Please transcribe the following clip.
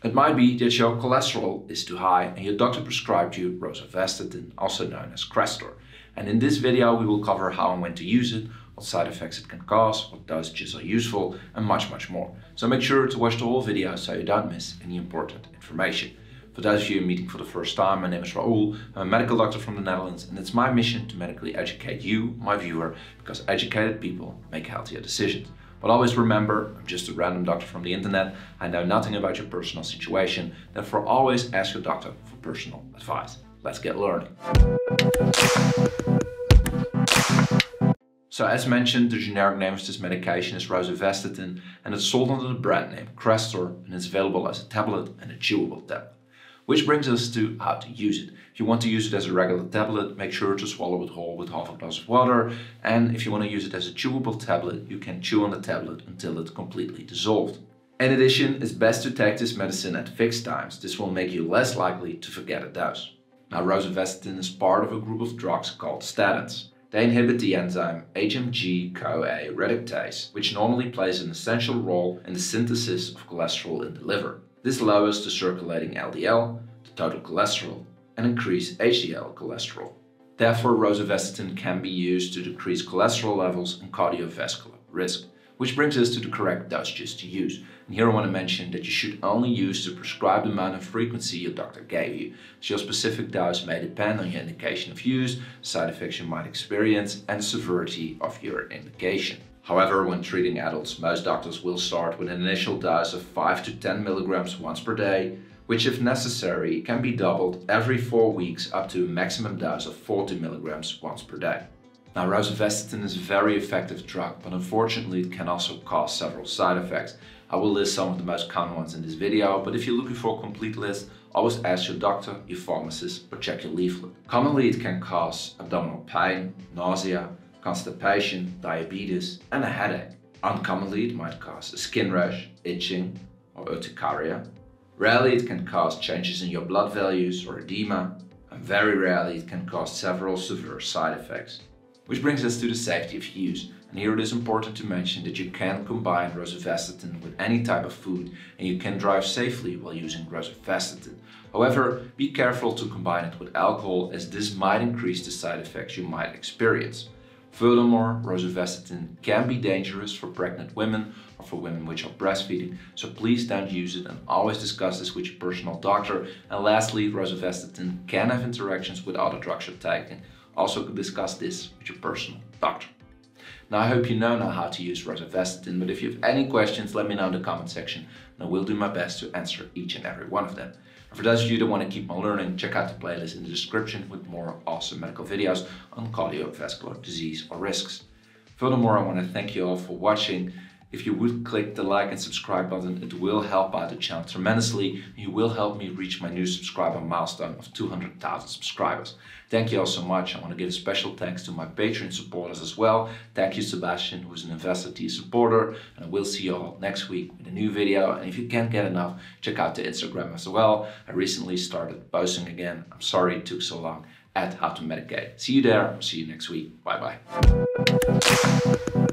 It might be that your cholesterol is too high and your doctor prescribed you rosuvastatin, also known as Crestor. And in this video we will cover how and when to use it, what side effects it can cause, what dosages are useful, and much much more. So make sure to watch the whole video so you don't miss any important information. For those of you meeting for the first time, my name is Raoul, I'm a medical doctor from the Netherlands and it's my mission to medically educate you, my viewer, because educated people make healthier decisions. But always remember, I'm just a random doctor from the internet. I know nothing about your personal situation. Therefore, always ask your doctor for personal advice. Let's get learning. So as mentioned, the generic name of this medication is rosuvastatin and it's sold under the brand name Crestor and it's available as a tablet and a chewable tablet. Which brings us to how to use it. If you want to use it as a regular tablet, make sure to swallow it whole with half a glass of water. And if you want to use it as a chewable tablet, you can chew on the tablet until it's completely dissolved. In addition, it's best to take this medicine at fixed times. This will make you less likely to forget a dose. Now, rosuvastatin is part of a group of drugs called statins. They inhibit the enzyme HMG-CoA reductase, which normally plays an essential role in the synthesis of cholesterol in the liver. This lowers the circulating LDL, the total cholesterol, and increase HDL cholesterol. Therefore, rosuvastatin can be used to decrease cholesterol levels and cardiovascular risk. Which brings us to the correct dosages to use. And here I want to mention that you should only use the prescribed amount and frequency your doctor gave you. So your specific dose may depend on your indication of use, side effects you might experience, and severity of your indication. However, when treating adults, most doctors will start with an initial dose of 5 to 10 milligrams once per day, which if necessary can be doubled every 4 weeks up to a maximum dose of 40 milligrams once per day. Now rosuvastatin is a very effective drug, but unfortunately it can also cause several side effects. I will list some of the most common ones in this video, but if you're looking for a complete list, always ask your doctor, your pharmacist, or check your leaflet. Commonly it can cause abdominal pain, nausea, constipation, diabetes, and a headache. Uncommonly, it might cause a skin rash, itching, or urticaria. Rarely, it can cause changes in your blood values or edema, and very rarely, it can cause several severe side effects. Which brings us to the safety of use. And here it is important to mention that you can combine rosuvastatin with any type of food and you can drive safely while using rosuvastatin. However, be careful to combine it with alcohol as this might increase the side effects you might experience. Furthermore, rosuvastatin can be dangerous for pregnant women or for women which are breastfeeding, so please don't use it and always discuss this with your personal doctor. And lastly, rosuvastatin can have interactions with other drugs you're taking. Also discuss this with your personal doctor. Now I hope you know now how to use rosuvastatin, but if you have any questions, let me know in the comment section and I will do my best to answer each and every one of them. And for those of you that want to keep on learning, check out the playlist in the description with more awesome medical videos on cardiovascular disease or risks. Furthermore, I want to thank you all for watching. If you would click the like and subscribe button, it will help out the channel tremendously. You will help me reach my new subscriber milestone of 200,000 subscribers. Thank you all so much. I want to give a special thanks to my Patreon supporters as well. Thank you, Sebastian, who is an Investor Tea supporter. And I will see you all next week with a new video. And if you can't get enough, check out the Instagram as well. I recently started posting again. I'm sorry it took so long at How to Medicate. See you there. See you next week. Bye bye.